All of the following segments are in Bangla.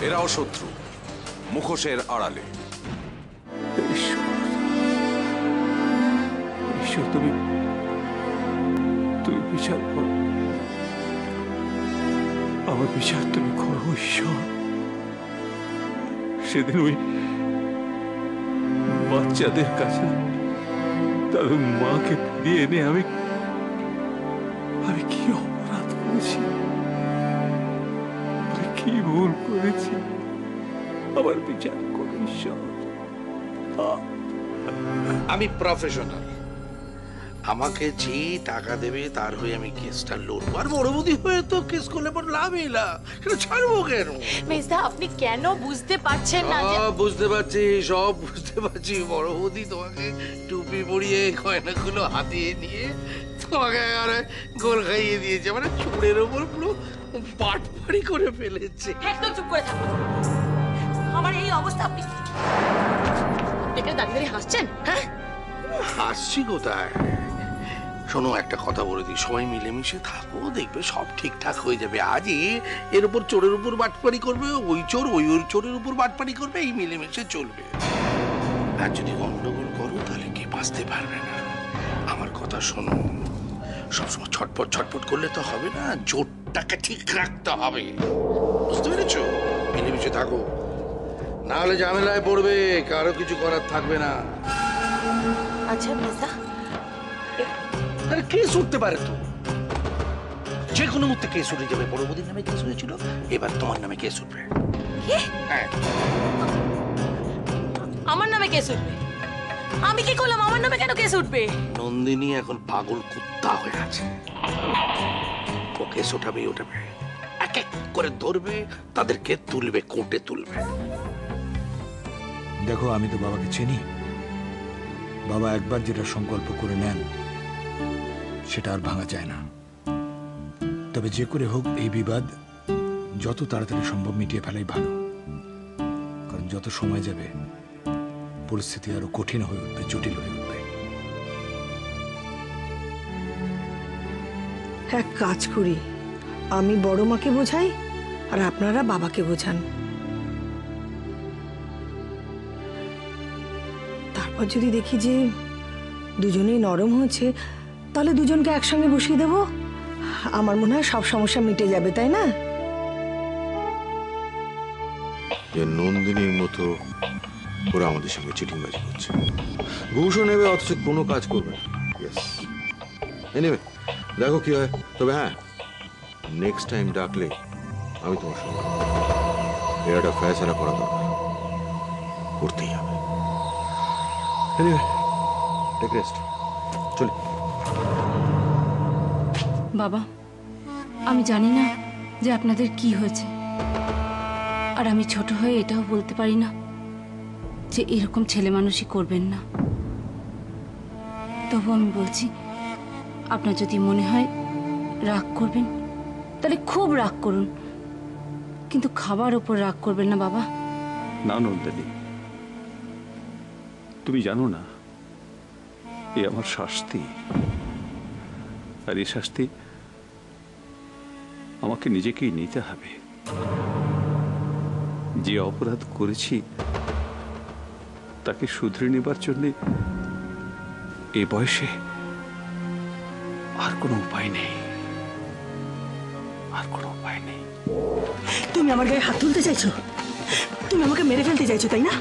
এরাও শত্রু, মুখোশের আড়ালে। ঈশ্বর তুমি তুমি বিচার করো। আমার বিচার তুমি করো, ঈশ্বর। সেদিন ওই বাচ্চাদের কাছে তাদের মাকে ফিরিয়ে এনে আমি আমি কি অপরাধ করেছি? আমি কি ভুল করেছি। আমার বিচার করো ঈশ্বর। আমি প্রফেশনাল আমাকে যে টাকা দেবে তার হয়ে আমি কেসটা লড়বো। আর বড়বদি হয়ে তো কেস করলে পর লাভই না। সেটা ছাড়বো কেন? মেজদা আপনি কেন বুঝতে পারছেন না যে সব বুঝতে পারছি সব বুঝতে পারছি। বড়বদি তোমাকে টুপি পরিয়ে গয়নাগুলো হাতিয়ে নিয়ে তোমাকে গোল খাইয়ে দিয়েছে মানে চুড়ের ওপর পুরো পাটপাড়ি করে ফেলেছে। একদম চুপ করে থাকুন আমার এই অবস্থা আপনি আপনি দাঁড়িয়ে হাসছেন? হ্যাঁ? হাসছি কোথায়? শোনো একটা কথা বলে দিই সবাই মিলেমিশে থাকো দেখবে সব ঠিকঠাক হয়ে যাবে। আজই এর উপর চোরের উপর বাটপাড়ি করবে ওই চোর ওই ওর চোরের উপর বাটপাড়ি করবে এই মিলেমিশে চলবে। আর যদি গন্ডগোল করো তাহলে কে বাঁচতে পারবে না? আমার কথা শোনো। সবসময় ছটপট ছটপট করলে তো হবে না জোরটাকে ঠিক রাখতে হবে। বুঝতে পেরেছ? মিলেমিশে থাকো। না হলে ঝামেলায় পড়বে কারও কিছু করার থাকবে না। আচ্ছা মেজদা আরে কেস উঠতে পারে তো। যে কোনো মুহূর্তে কেস উঠে যাবে। বড় নামে কেস উঠেছিল এবার তোমার নামে কেস উঠবে। হ্যাঁ। আমার নামে কেস উঠবে? আমি কি করলাম? আমার নামে কেন কেস উঠবে? নন্দিনী এখন পাগল কুত্তা হয়ে আছে ও কেস ওঠাবে ওঠাবে। এক এক করে ধরবে তাদেরকে তুলবে কোর্টে তুলবে। দেখো আমি তো বাবাকে চিনি। বাবা একবার যেটা সংকল্প করে নেন সেটা আর ভাঙা যায় না। তবে যে করে হোক এই বিবাদ যত তাড়াতাড়ি সম্ভব মিটিয়ে ফেলাই ভালো। কারণ যত সময় যাবে পরিস্থিতি আরও কঠিন হয়ে উঠবে জটিল হয়ে উঠবে। এক কাজ করি। আমি বড় মাকে বোঝাই আর আপনারা বাবাকে বোঝান। তারপর যদি দেখি যে দুজনেই নরম হয়েছে তাহলে দুজনকে একসঙ্গে বসিয়ে দেব? আমার মনে হয় সব সমস্যা মিটে যাবে তাই না? যে নন্দিনীর মতো ওরা আমাদের সঙ্গে চিটিংবাজি করছে। ঘুষও নেবে, অথচ কোনো কাজ করবে না। দেখো কি হয়। তবে হ্যাঁ নেক্সট টাইম ডাকলে আমি তোমার সঙ্গে এর একটা করা দরকার। করতেই হবে। এনিওয়ে চলি। বাবা, আমি জানি না যে আপনাদের কি হয়েছে। আর আমি ছোট হয়ে এটাও বলতে পারি না। যে এরকম ছেলে মানুষই করবেন না। তবু আমি বলছি, আপনার যদি মনে হয় রাগ করবেন, তাহলে খুব রাগ করুন। কিন্তু খাবার ওপর রাগ করবেন না বাবা। না, নন্দিনী। তুমি জানো না, এ আমার শাস্তি। আর এই শাস্তি আমাকে নিজেকেই নিতে হবে। যে অপরাধ করেছি তাকে শুধরে নেবার জন্য এ বয়সে আর কোনো উপায় নেই। আর কোনো উপায় নেই। তুমি আমার গায়ে হাত তুলতে চাইছো? তুমি আমাকে মেরে ফেলতে চাইছো তাই না?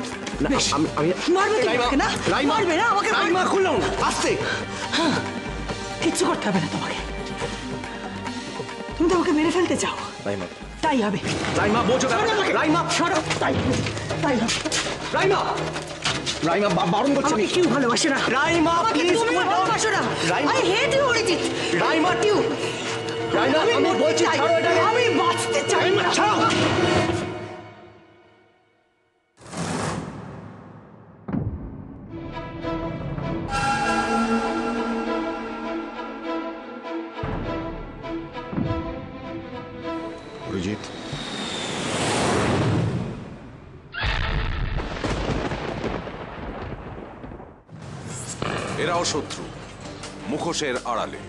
কিচ্ছু করতে হবে না তোমাকে। তুমি তো আমাকে মেরে ফেলতে চাও। রাইমা। তাই হবে। রাইমা বোঝো আমাকে। রাইমা সরো। তাই। তাই হবে। রাইমা। রাইমা বারণ করছি আমাকে কেউ ভালোবাসে না। রাইমা প্লিজ তুমি ভালোবাসো না। Raima. I hate you Arijit. Raima. You Raima আমি বলছি ছাড়ো এটাকে। আমি বাঁচতে চাই না। ছাড়ো। অরিজিৎ এরাও শত্রু মুখোশের আড়ালে।